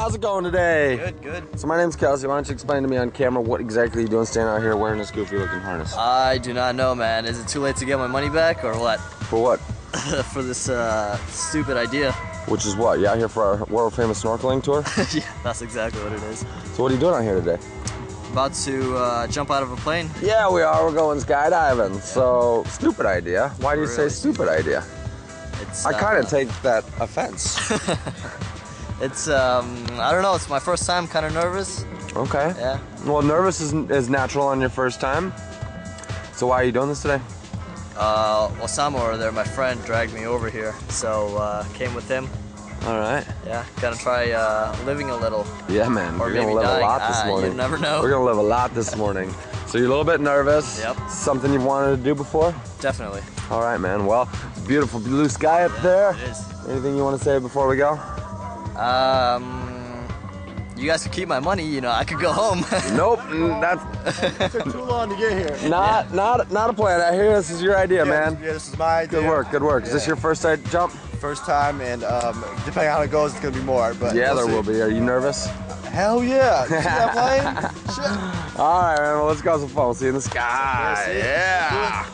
How's it going today? Good, good. So my name's Kelsey. Why don't you explain to me on camera what exactly you're doing standing out here wearing this goofy looking harness? I do not know, man. Is it too late to get my money back or what? For what? for this uh, stupid idea. Which is what? You out here for our world famous snorkeling tour? yeah, that's exactly what it is. So what are you doing out here today? About to uh, jump out of a plane. Yeah, we are. We're going skydiving. So stupid idea. Why do you say stupid idea? It's. I kind uh, of take that offense. It's um, I don't know. It's my first time. Kind of nervous. okay. Yeah. Well, nervous is, is natural on your first time. So why are you doing this today? Uh, Osama over there, my friend, dragged me over here, so uh, came with him. All right. Yeah, gonna try uh, living a little. Yeah, man. Or We're gonna live dying. a lot this Ah, you morning. never know. We're gonna live a lot this morning. So you're a little bit nervous. Yep. Something you've wanted to do before? Definitely. All right, man. Well, beautiful blue sky up there. It is. Anything you want to say before we go? Um, you guys could keep my money. You know, I could go home. Nope. That's took too long to get here. not not not a plan. I hear this is your idea, man. Yeah, this is my idea. Good work. Good work. Is this Yeah. your first side jump? First time, and um, depending on how it goes, it's gonna be more. But Yeah, we'll there see. will be. Are you nervous? Hell yeah! You see that plane? Shit. All right, man. Well, let's go have some fun. We'll see you in the sky. see. Yeah.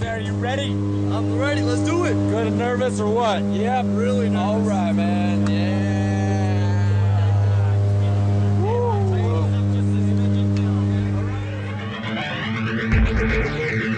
man. Are you ready? I'm ready. Let's do it. Good and nervous or what? Yep. Really nervous. All right, man. Yeah. Woo.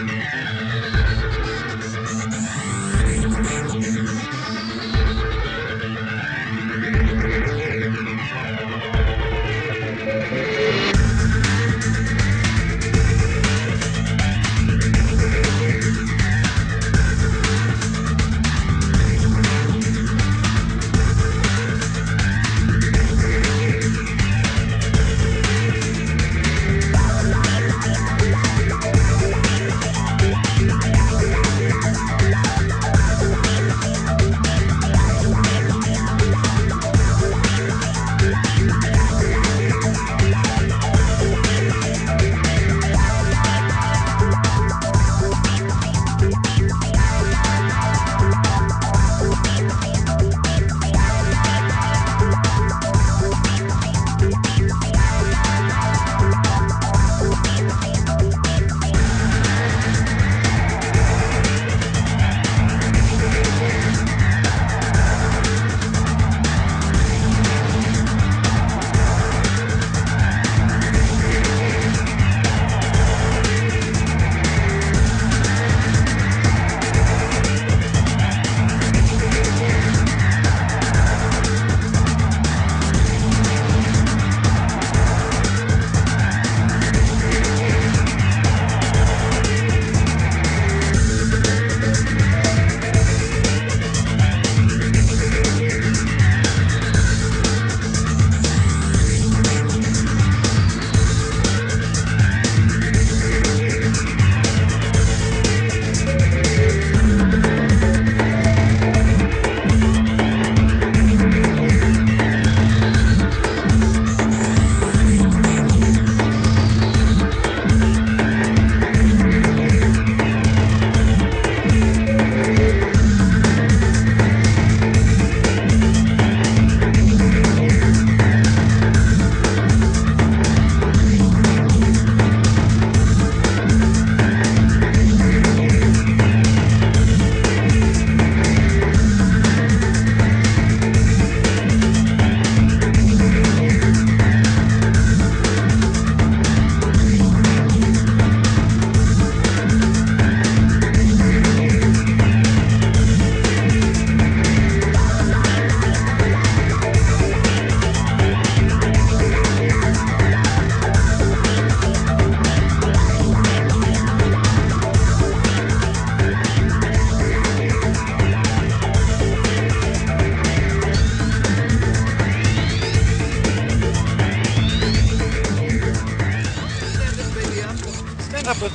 Huzzah!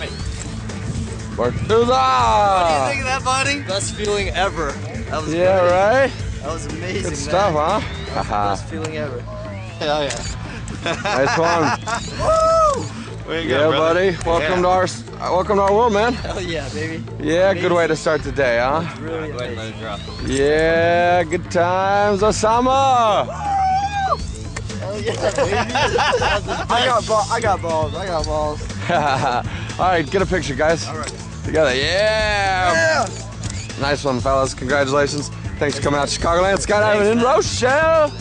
Think of that, buddy? Best feeling ever. That was Yeah, great. right? That was amazing, Good man. stuff, huh? Haha. Best feeling ever. Hell yeah. nice one. Way to Yeah, go, brother. buddy. Welcome to our welcome to our world, man. Hell yeah, baby. Yeah, good way to start the day, huh? Really amazing. Yeah, good times, Osama. Hell yeah, baby. I got ball. I got balls. I got balls. All right, get a picture, guys. All right. Together, yeah. yeah. Nice one, fellas. Congratulations. Thanks for coming out to Chicagoland Skydiving in Rochelle.